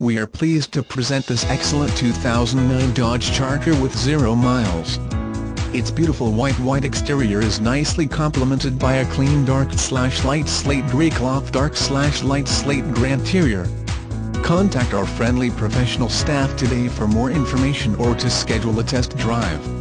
We are pleased to present this excellent 2009 Dodge Charger with zero miles. Its beautiful white white exterior is nicely complemented by a clean dark slash light slate grey cloth dark slash light slate grey interior. Contact our friendly professional staff today for more information or to schedule a test drive.